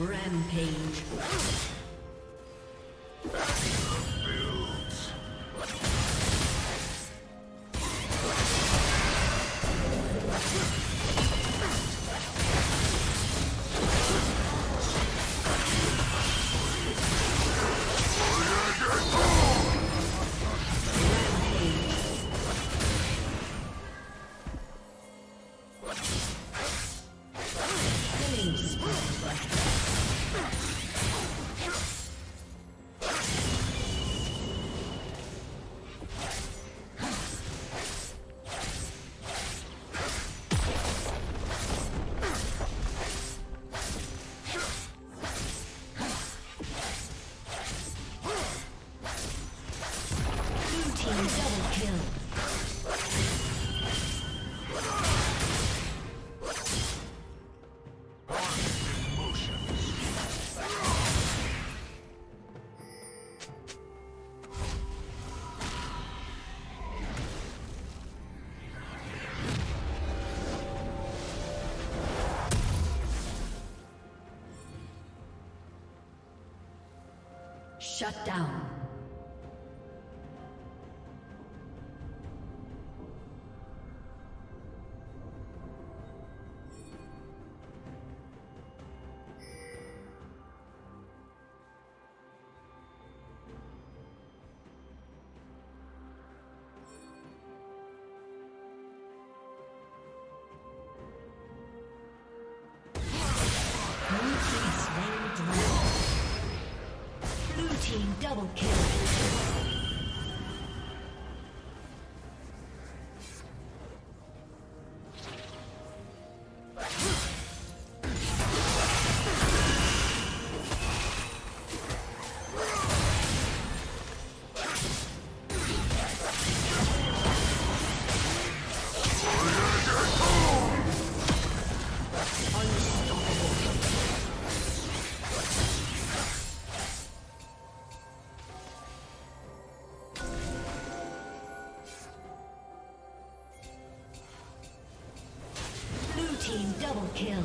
Rampage. Shut down. Double kill. Kill.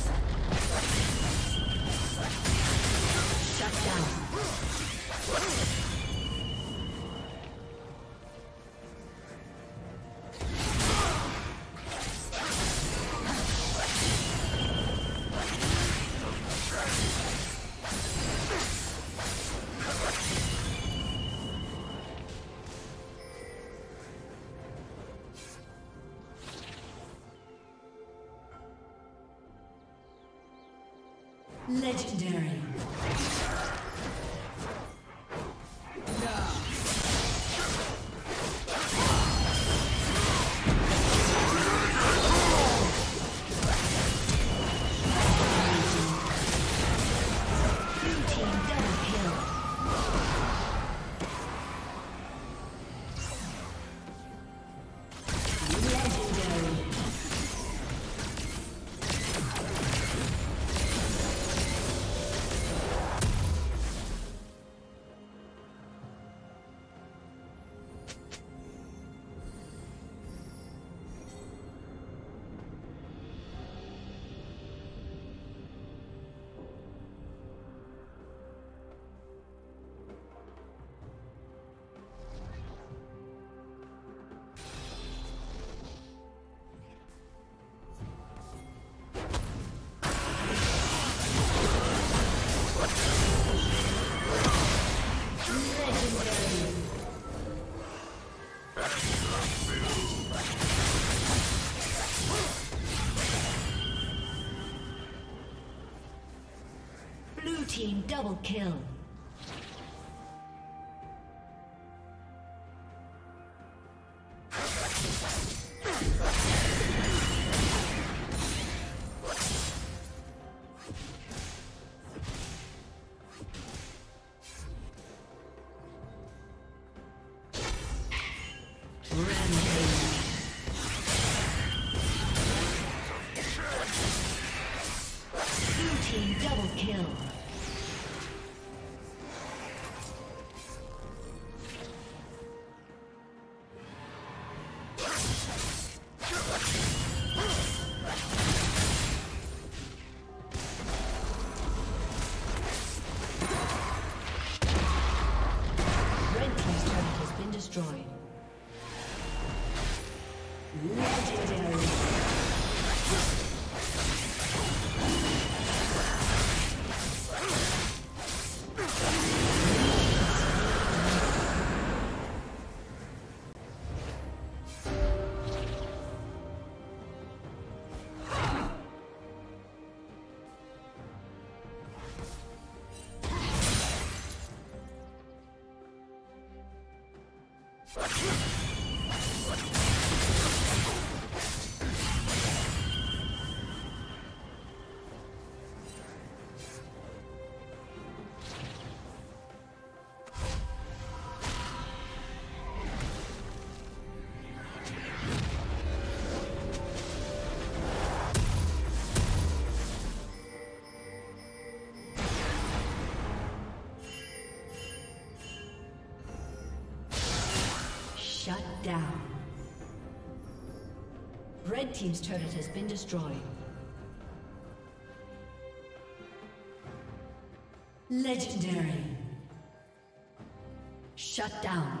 Legendary. Double kill. Down. Red Team's turret has been destroyed. Legendary. Shut down.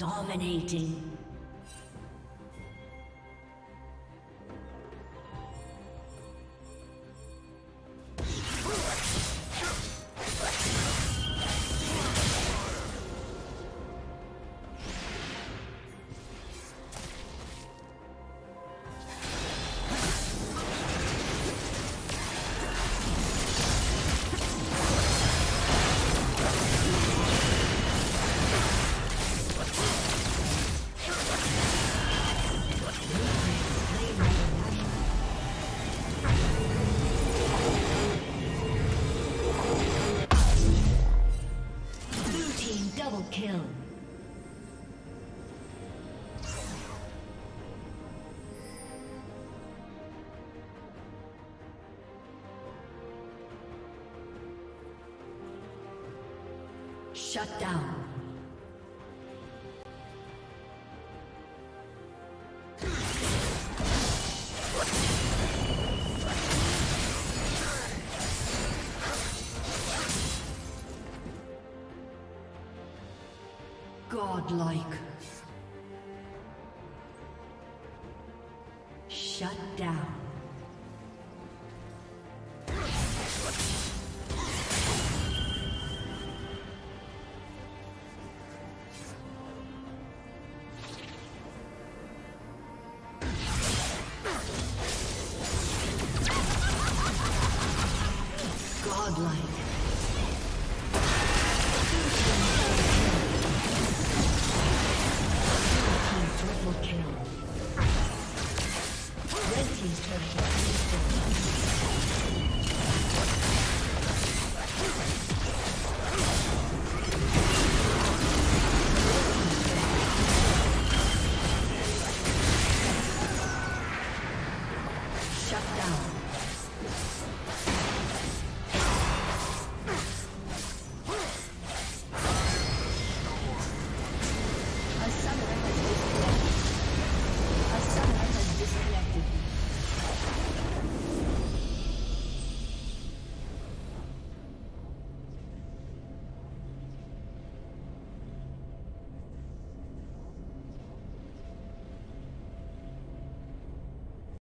Dominating. Shut down. Shut down.